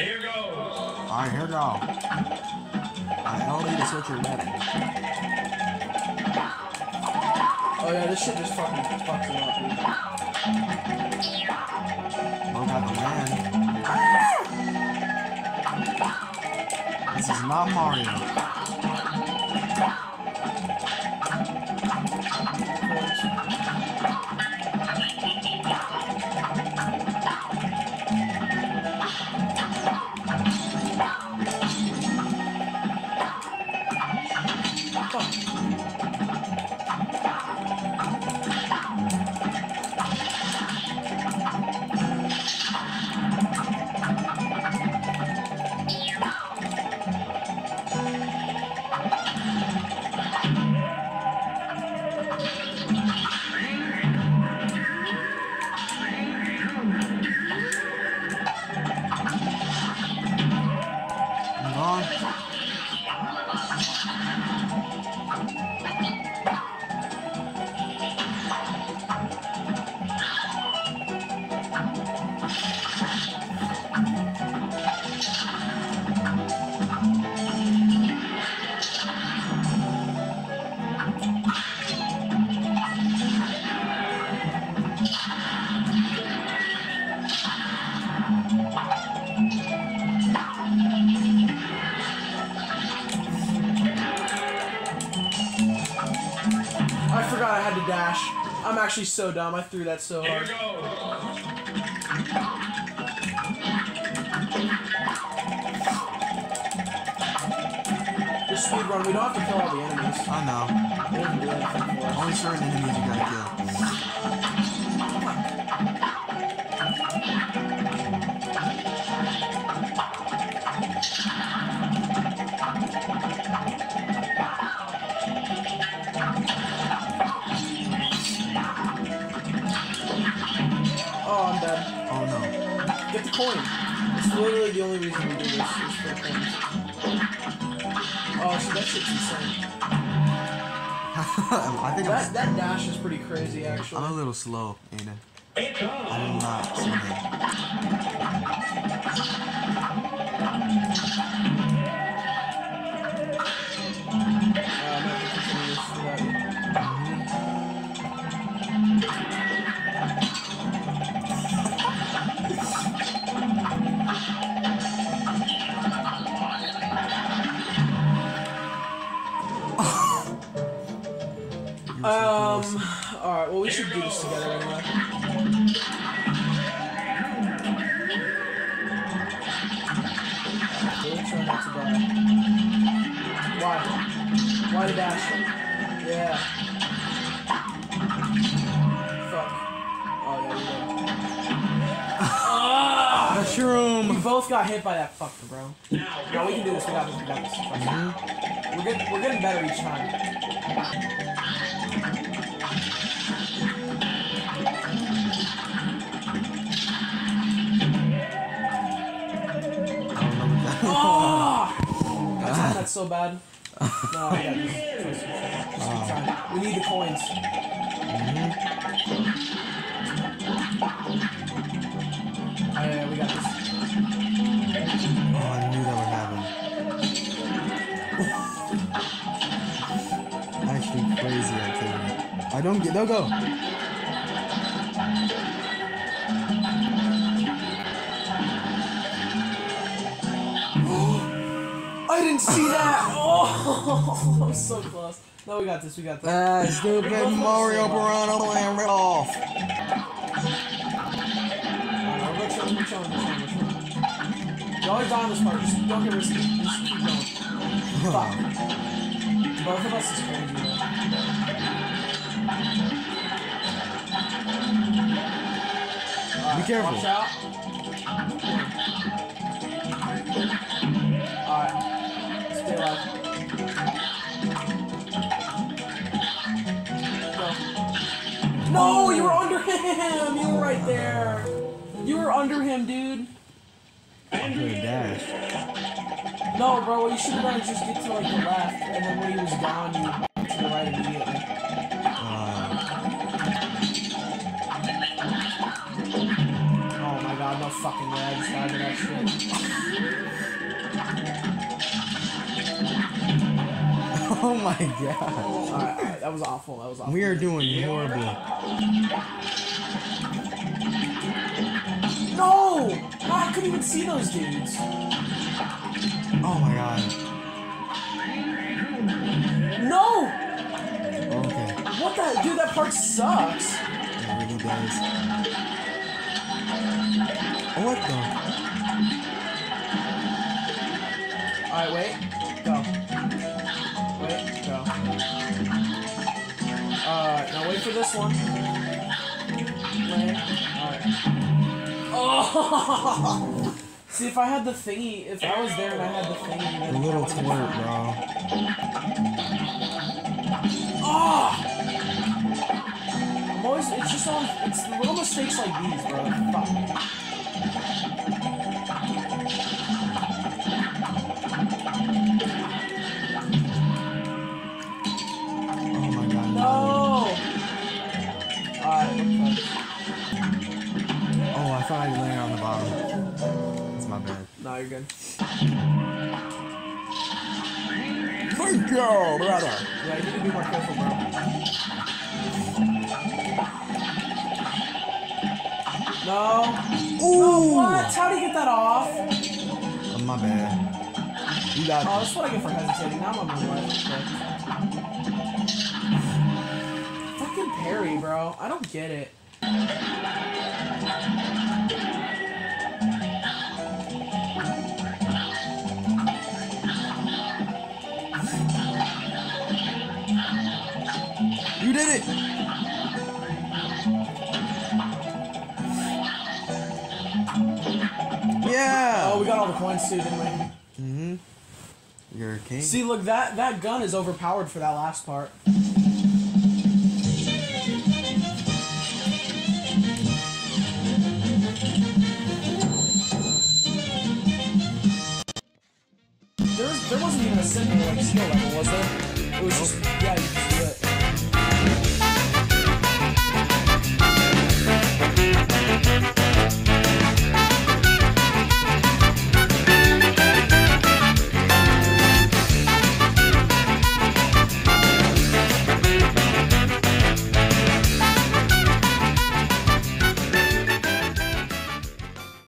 Here goes. Alright, here we go. I only to switch your wedding. Oh yeah, this shit just fucking fucks him up, dude. Look at the land. This is not Mario. Actually so dumb. I threw that so Here hard. goes. This speed run, we don't have to kill all the enemies. I know. It doesn't do anything for us. Only certain enemies you gotta kill. Coin. It's literally the only reason we do this. Is for the coins. Oh, so that shit's insane. I think That I'm, that dash is pretty crazy, actually. I'm a little slow, ain't it? It comes. I did not see that. Well, we should do this together anyway. Really try not to die. Why? Why the dash? Yeah. Fuck. Oh yeah, we Mushroom! Ah! We both got hit by that fucker, bro. No, we can do this. We got this. We got this. Me. We're getting, we're getting better each time. So bad. No, I got this. Trust. Just keep. We need the coins. Mm-hmm. Oh, yeah, yeah, we got this. Oh, I knew that would happen. Actually, crazy activity. I don't get. They'll go. See that! Oh, I was so close. No, we got this. We got this. Ah, stupid Mario Piranha land right off. You always die on this part, just don't get risky. Just keep going. Fuck. Both of us is crazy, though. Alright, careful. Watch out. No, you were under him! You were right there! You were under him, dude! Under have dashed. No, bro, what you should have done is just get to like the left, and then when he was gone, you get to the right immediately. Uh, Oh my god, no fucking way, I just died to that shit. Oh my god. Alright, alright, that was awful. That was awful. We are doing horribly. No! I couldn't even see those dudes. Oh my god. No! Okay. What the? Dude, that part sucks. It really does. Oh, what the? Alright, Wait, for this one. Alright. Oh! See, if I had the thingy, if I was there and I had the thingy, then little twerp, bro. Oh! I'm always, it's just all, it's little mistakes like these, bro. Fuck No, you're. Thank you, brother. Yeah, you need to be more careful, bro. No. Ooh! What? How'd he get that off? Oh, my bad. You got Oh, that's what I get for hesitating. Now I'm on my left. Fucking parry, bro. I don't get it. Did it! Yeah! Oh, we got all the coins too, didn't we? Mm-hmm. You're a king. See, look, that that gun is overpowered for that last part. There, was, there wasn't even a single like skill level, was there? It was just yeah, you